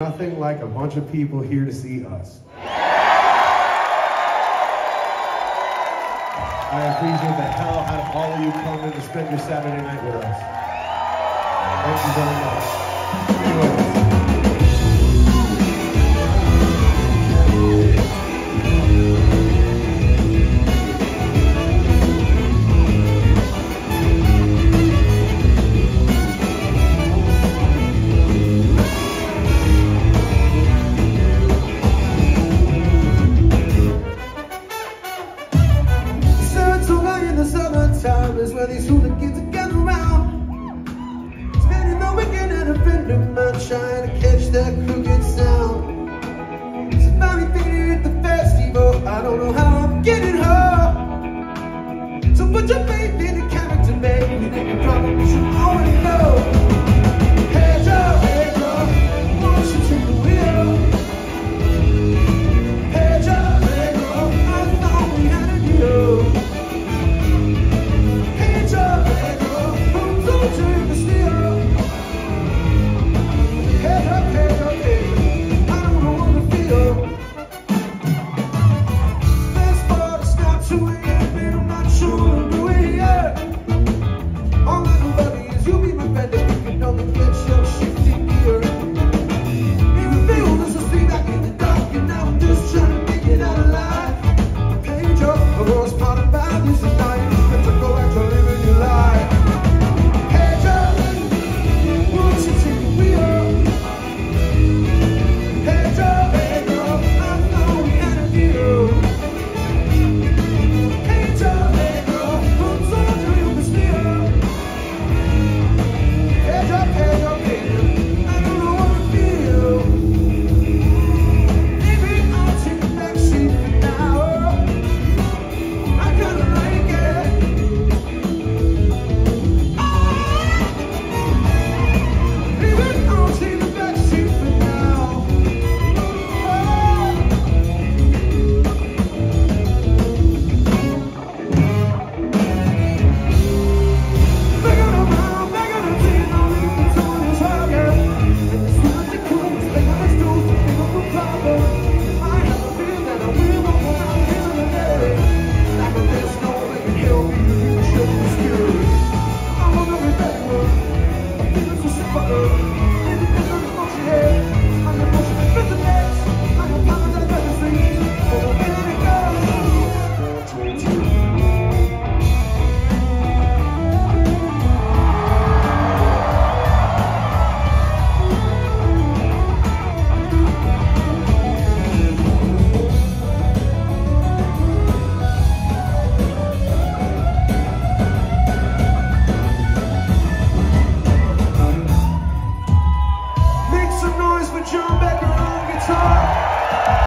Nothing like a bunch of people here to see us. I appreciate the hell out of all of you coming to spend your Saturday night with us. Thank you very much. Is where these hooligans get around. Spending the weekend at a friend of mine trying to catch that crooked sound. It's funny thing at the festival, I don't know